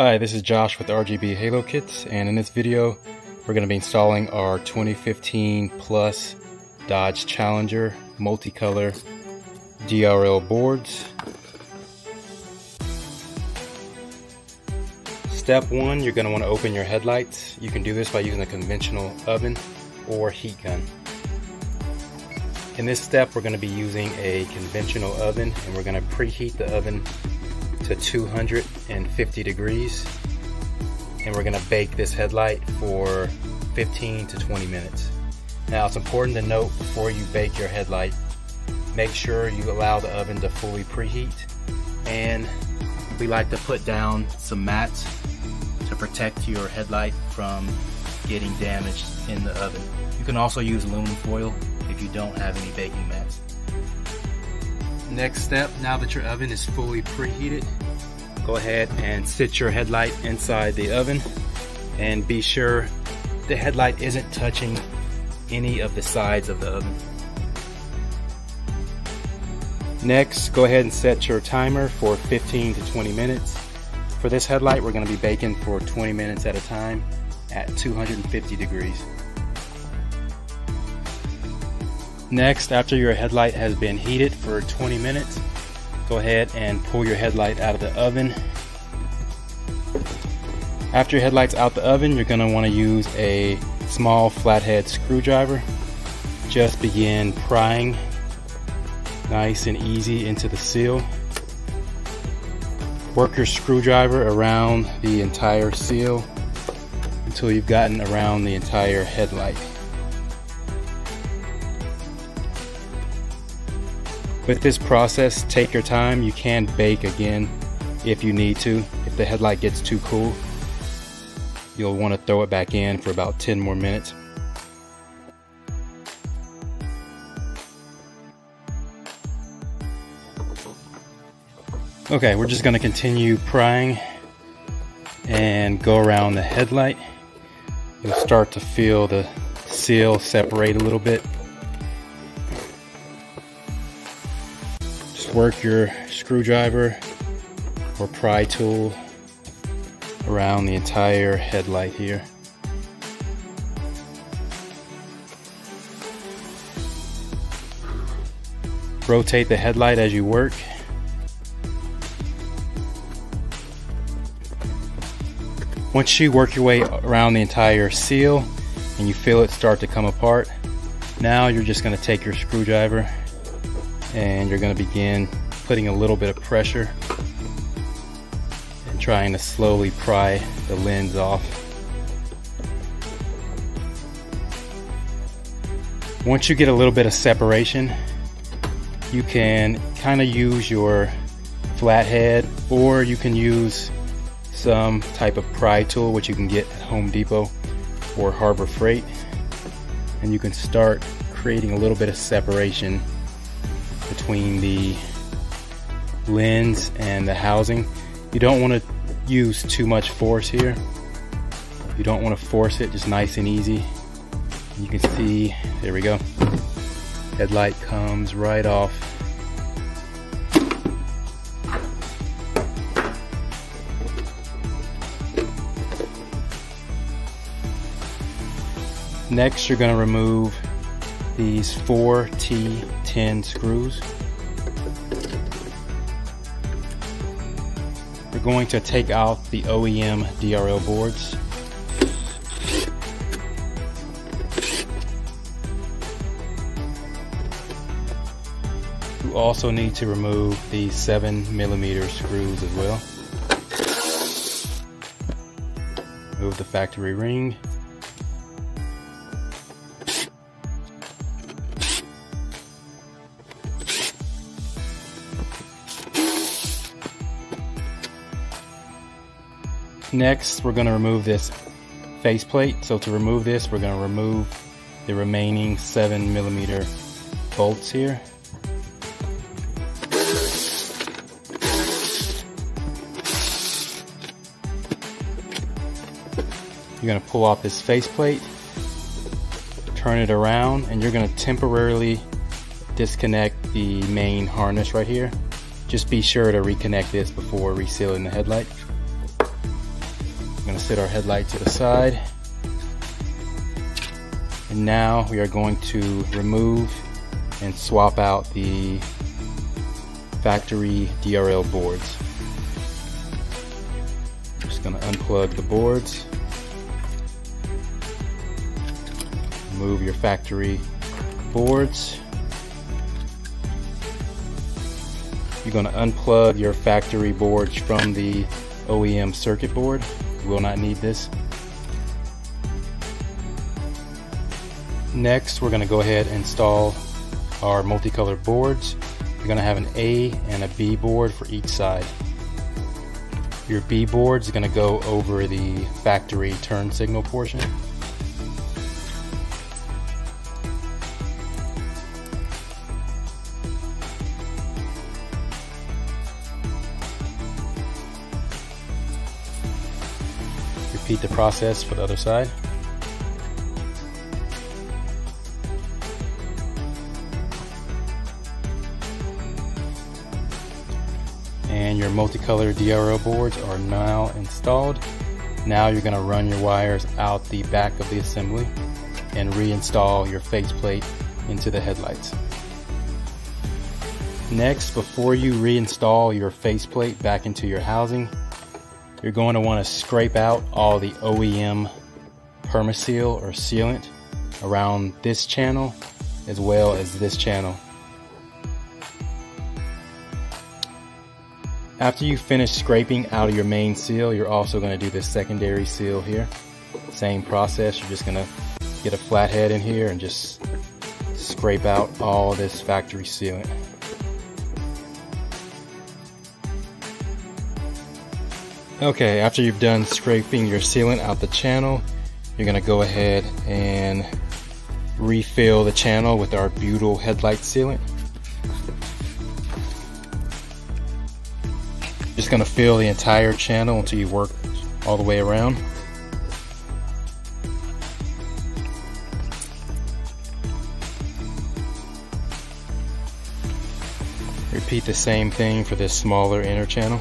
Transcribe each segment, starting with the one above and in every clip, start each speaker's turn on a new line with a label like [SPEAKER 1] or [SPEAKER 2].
[SPEAKER 1] Hi, this is Josh with RGB Halo Kits, and in this video, we're going to be installing our 2015 Plus Dodge Challenger multicolor DRL boards. Step one, you're going to want to open your headlights. You can do this by using a conventional oven or heat gun. In this step, we're going to be using a conventional oven, and we're going to preheat the oven to 250 degrees and we're gonna bake this headlight for 15 to 20 minutes. Now it's important to note before you bake your headlight, make sure you allow the oven to fully preheat and we like to put down some mats to protect your headlight from getting damaged in the oven. You can also use aluminum foil if you don't have any baking mats. Next step, now that your oven is fully preheated, go ahead and sit your headlight inside the oven and be sure the headlight isn't touching any of the sides of the oven. Next, go ahead and set your timer for 15 to 20 minutes. For this headlight, we're going to be baking for 20 minutes at a time at 250 degrees. Next, after your headlight has been heated for 20 minutes, go ahead and pull your headlight out of the oven. After your headlight's out the oven, you're want to use a small flathead screwdriver. Just begin prying nice and easy into the seal. Work your screwdriver around the entire seal until you've gotten around the entire headlight. With this process, take your time. You can bake again if you need to. If the headlight gets too cool, you'll want to throw it back in for about 10 more minutes. Okay, we're just going to continue prying and go around the headlight. You'll start to feel the seal separate a little bit. Work your screwdriver or pry tool around the entire headlight here. Rotate the headlight as you work. Once you work your way around the entire seal and you feel it start to come apart, now you're just going to take your screwdriver and you're going to begin putting a little bit of pressure and trying to slowly pry the lens off. Once you get a little bit of separation, you can kind of use your flathead or you can use some type of pry tool which you can get at Home Depot or Harbor Freight and you can start creating a little bit of separation between the lens and the housing. You don't want to use too much force here. You don't want to force it, just nice and easy. You can see, there we go. Headlight comes right off. Next, you're going to remove these four T10 screws. We're going to take out the OEM DRL boards. You also need to remove the 7 millimeter screws as well. Move the factory ring. Next, we're going to remove this faceplate. So to remove this, we're going to remove the remaining 7 millimeter bolts here. You're going to pull off this faceplate, turn it around, and you're going to temporarily disconnect the main harness right here. Just be sure to reconnect this before resealing the headlight. Set our headlight to the side. And now we are going to remove and swap out the factory DRL boards. Just to unplug the boards. Remove your factory boards. You're going to unplug your factory boards from the OEM circuit board. Will not need this. Next, we're going to go ahead and install our multicolored boards. You're going to have an A and a B board for each side. Your B board is going to go over the factory turn signal portion. Repeat the process for the other side. and your multicolor DRL boards are now installed. Now you're going to run your wires out the back of the assembly and reinstall your faceplate into the headlights. Next, before you reinstall your faceplate back into your housing, you're going to want to scrape out all the OEM permaseal or sealant around this channel as well as this channel. After you finish scraping out of your main seal, you're also going to do this secondary seal here. Same process, you're just going to get a flathead in here and just scrape out all this factory sealant. Okay, after you've done scraping your sealant out the channel, you're to go ahead and refill the channel with our butyl headlight sealant. Just to fill the entire channel until you work all the way around. Repeat the same thing for this smaller inner channel.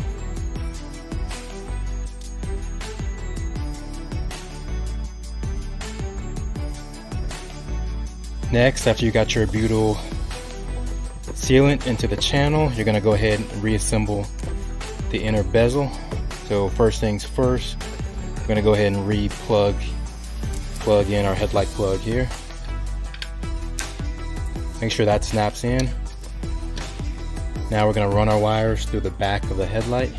[SPEAKER 1] Next, after you got your butyl sealant into the channel, you're to go ahead and reassemble the inner bezel. So first things first, we're to go ahead and re-plug plug in our headlight plug here. Make sure that snaps in. Now we're to run our wires through the back of the headlight.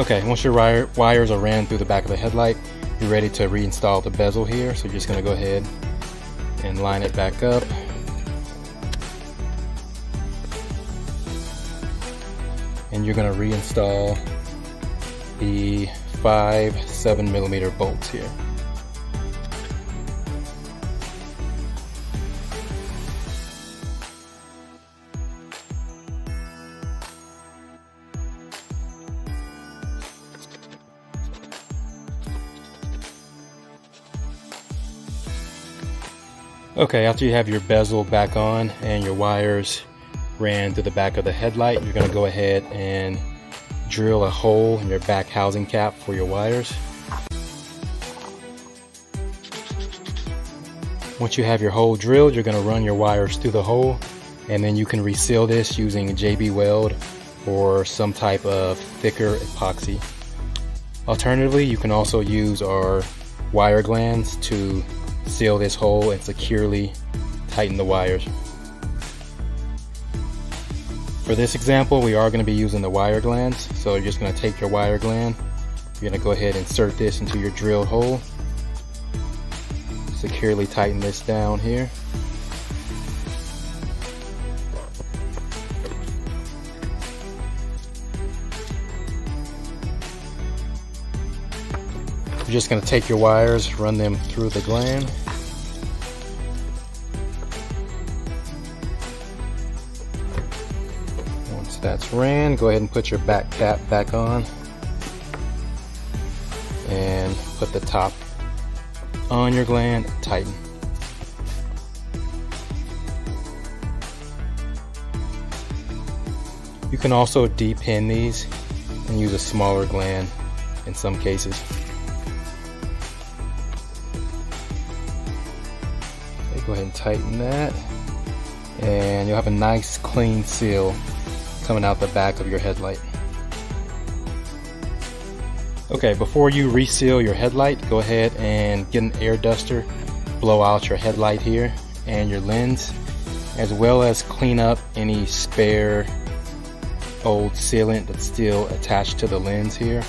[SPEAKER 1] Okay, once your wire, wires are ran through the back of the headlight, you're ready to reinstall the bezel here. So you're just gonna go ahead and line it back up. And you're gonna reinstall the five seven millimeter bolts here. Okay, after you have your bezel back on and your wires ran to the back of the headlight, you're going to go ahead and drill a hole in your back housing cap for your wires. Once you have your hole drilled, you're going to run your wires through the hole and then you can reseal this using JB Weld or some type of thicker epoxy. Alternatively, you can also use our wire glands to seal this hole and securely tighten the wires. For this example, we are going to be using the wire glands. So you're just going to take your wire gland, you're going to go ahead and insert this into your drilled hole. Securely tighten this down here. You're just going to take your wires, run them through the gland. Once that's ran, go ahead and put your back cap back on. and put the top on your gland, tighten. You can also depin these and use a smaller gland in some cases. Go ahead and tighten that and you'll have a nice clean seal coming out the back of your headlight. Okay, before you reseal your headlight, go ahead and get an air duster, blow out your headlight here and your lens, as well as clean up any spare old sealant that's still attached to the lens here.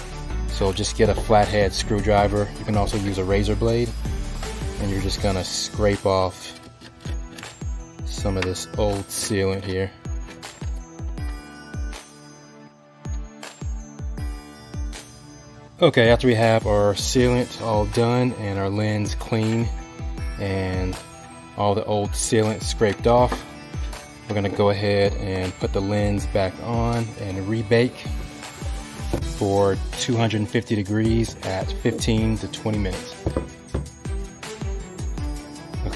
[SPEAKER 1] So just get a flathead screwdriver. You can also use a razor blade and you're just gonna scrape off some of this old sealant here. Okay, after we have our sealant all done and our lens clean and all the old sealant scraped off, we're gonna go ahead and put the lens back on and rebake for 250 degrees at 15 to 20 minutes.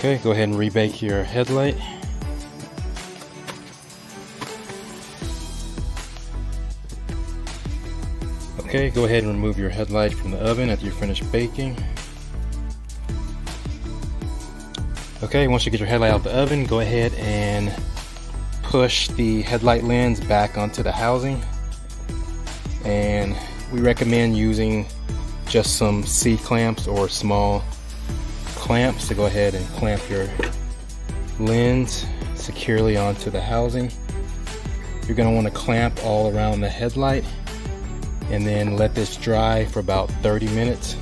[SPEAKER 1] Okay, go ahead and rebake your headlight. Okay, go ahead and remove your headlight from the oven after you're finished baking. Okay, once you get your headlight out of the oven, go ahead and push the headlight lens back onto the housing. And we recommend using just some C-clamps or small clamps to go ahead and clamp your lens securely onto the housing. You're going to want to clamp all around the headlight and then let this dry for about 30 minutes.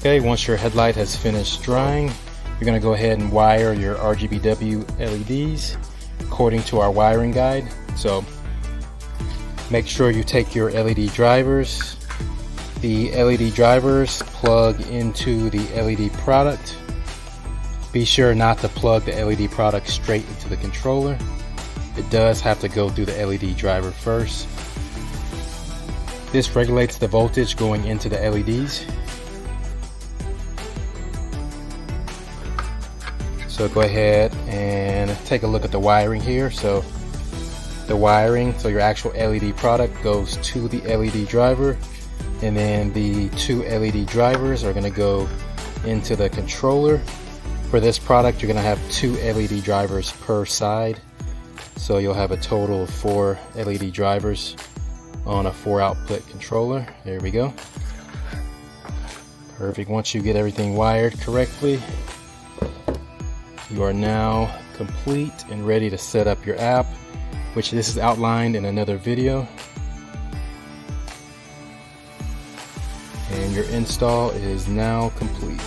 [SPEAKER 1] Okay, once your headlight has finished drying, you're going to go ahead and wire your RGBW LEDs according to our wiring guide. So make sure you take your LED drivers the LED drivers plug into the LED product. Be sure not to plug the LED product straight into the controller. It does have to go through the LED driver first. This regulates the voltage going into the LEDs. So go ahead and take a look at the wiring here. So the wiring, so your actual LED product goes to the LED driver and then the two LED drivers are going to go into the controller. For this product, you're going to have two LED drivers per side. So you'll have a total of four LED drivers on a four output controller. There we go. Perfect. Once you get everything wired correctly, you are now complete and ready to set up your app, which this is outlined in another video. and your install is now complete.